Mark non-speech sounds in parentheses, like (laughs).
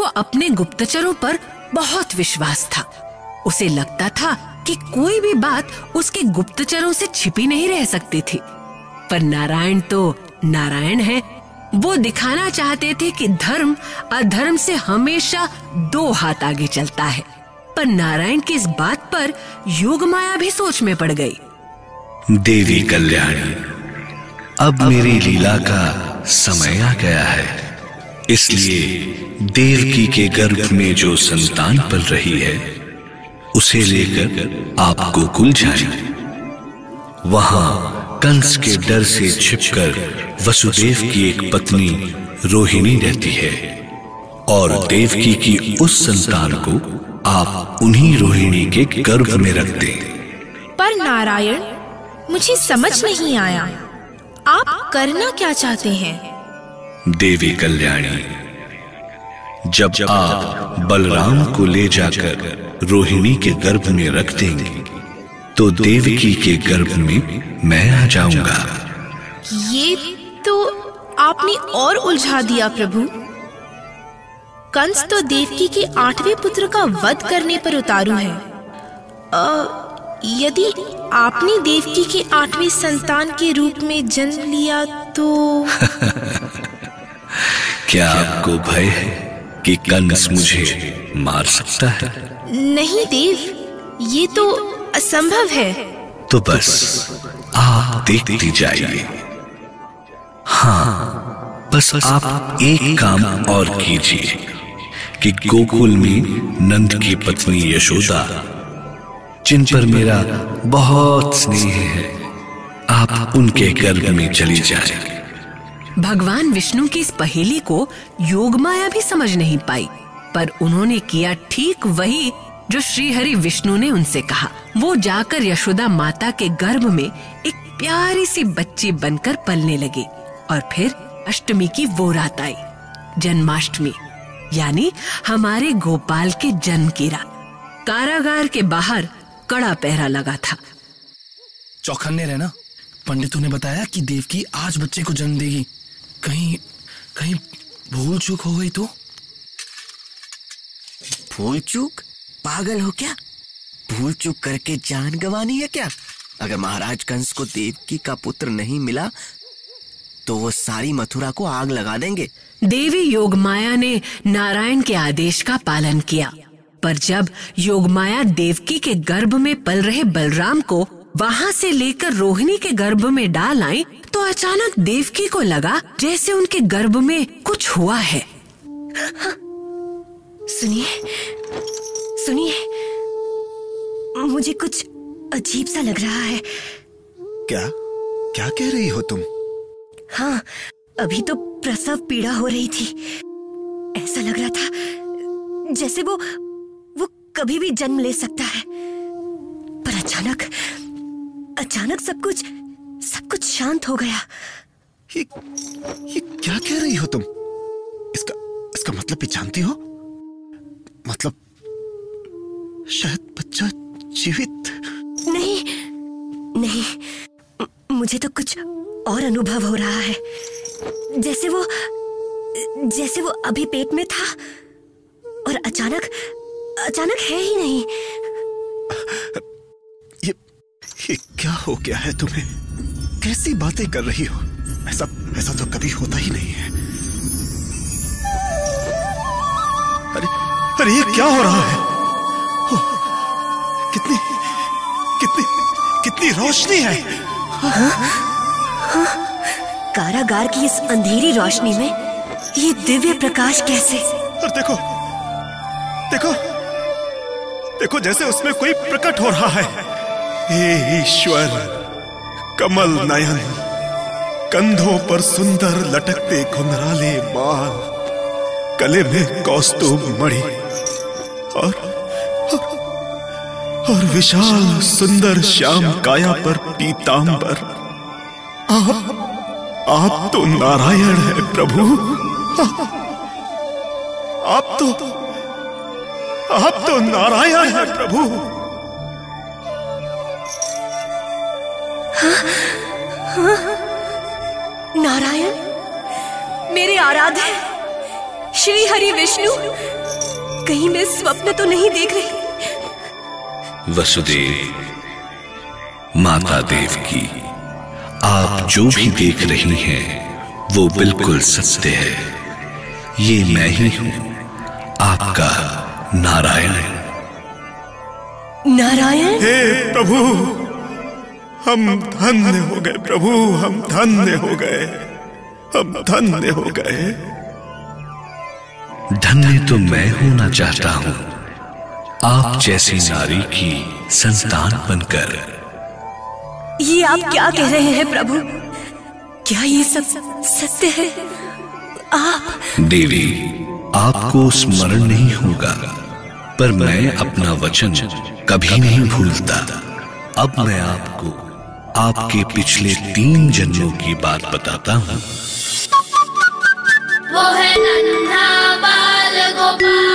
को अपने गुप्तचरों पर बहुत विश्वास था। उसे लगता था कि कोई भी बात उसके गुप्तचरों से छिपी नहीं रह सकती थी। पर नारायण तो नारायण है। वो दिखाना चाहते थे कि धर्म, अधर्म से हमेशा दो हाथ आगे चलता है। पर नारायण की इस बात पर योग माया भी सोच में पड़ गई। देवी कल्याणी, अब मेरी लीला का समय आ गया है। इसलिए देवकी के गर्भ में जो संतान पल रही है, उसे लेकर आप गोकुल जाए वहाँ कंस के डर से छिपकर वसुदेव की एक पत्नी रोहिणी रहती है और देवकी की उस संतान को आप उन्हीं रोहिणी के गर्भ में रख दें पर नारायण, मुझे समझ नहीं आया। आप करना क्या चाहते हैं? देवी कल्याणी। जब आप बलराम को ले जाकर रोहिणी के गर्भ में रख देंगे तो देवकी के गर्भ में मैं आ जाऊँगा। ये तो आपने और उलझा दिया प्रभु। कंस तो देवकी के आठवें पुत्र का वध करने पर उतारू है। अ, यदि आपने देवकी के आठवें संतान के रूप में जन्म लिया तो (laughs) क्या आपको भय है कि कंस मुझे मार सकता है? नहीं देव ये तो असंभव है। तो बस आप देखती जाइए। हाँ बस आप एक काम और कीजिए कि गोकुल में नंद की पत्नी यशोदा जिन पर मेरा बहुत स्नेह है आप उनके गर्भ में चली जाए। भगवान विष्णु की इस पहेली को योग माया भी समझ नहीं पाई, पर उन्होंने किया ठीक वही जो श्रीहरि विष्णु ने उनसे कहा। वो जाकर यशोदा माता के गर्भ में एक प्यारी सी बच्ची बनकर पलने लगी और फिर अष्टमी की वो रात आई, जन्माष्टमी, यानी हमारे गोपाल के जन्म की रात। कारागार के बाहर कड़ा पहरा लगा था। चौखन्ने रहना, पंडितों ने बताया कि देवकी आज बच्चे को जन्म देगी। कहीं कहीं भूल चूक हो गई तो? भूल चूक? पागल हो क्या? भूल चूक करके जान गंवानी है क्या? अगर महाराज कंस को देवकी का पुत्र नहीं मिला तो वो सारी मथुरा को आग लगा देंगे। देवी योगमाया ने नारायण के आदेश का पालन किया। पर जब योगमाया देवकी के गर्भ में पल रहे बलराम को वहाँ से लेकर रोहिणी के गर्भ में डाल आई तो अचानक देवकी को लगा जैसे उनके गर्भ में कुछ हुआ है। सुनिए सुनिए मुझे कुछ अजीब सा लग रहा है। क्या? क्या कह रही हो तुम? हाँ अभी तो प्रसव पीड़ा हो रही थी। ऐसा लग रहा था जैसे वो वो कभी भी जन्म ले सकता है। पर अचानक अचानक सब कुछ सब कुछ शांत हो गया। ये ये क्या कह रही हो तुम? इसका इसका मतलब भी जानती हो? मतलब शायद बच्चा जीवित। नहीं नहीं म- मुझे तो कुछ और अनुभव हो रहा है। जैसे वो जैसे वो अभी पेट में था और अचानक अचानक है ही नहीं। ये क्या हो गया है तुम्हें? कैसी बातें कर रही हो? ऐसा ऐसा तो कभी होता ही नहीं है। अरे अरे ये क्या हो रहा है? ओ, कितनी कितनी कितनी रोशनी है कारागार की इस अंधेरी रोशनी में ये दिव्य प्रकाश कैसे? और देखो देखो देखो जैसे उसमें कोई प्रकट हो रहा है। हे ईश्वर, कमल नयन, कंधों पर सुंदर लटकते घुंघराले बाल, गले में कौस्तुभ मणि, और और विशाल सुंदर श्याम काया पर पीतांबर। आप आप तो नारायण है प्रभु। आप तो आप तो नारायण है प्रभु। नारायण मेरे आराध्य श्री हरि विष्णु कहीं मैं स्वप्न तो नहीं देख रही। वसुदेव माता देव की आप जो भी देख रही हैं वो बिल्कुल सत्य है। ये मैं ही हूँ आपका नारायण। नारायण? हे प्रभु! हम धन्य हो गए प्रभु हम धन्य हो गए। हम धन्य हो गए। धन्य तो मैं होना चाहता हूँ। आप जैसी नारी की संतान बनकर। ये आप क्या कह रहे हैं प्रभु? क्या ये सब सत्य है? आप देवी आपको स्मरण नहीं होगा पर मैं अपना वचन कभी नहीं भूलता। अब मैं आपको आपके पिछले तीन जन्मों की बात बताता हूँ। वो है नन्हा बाल गोपाल।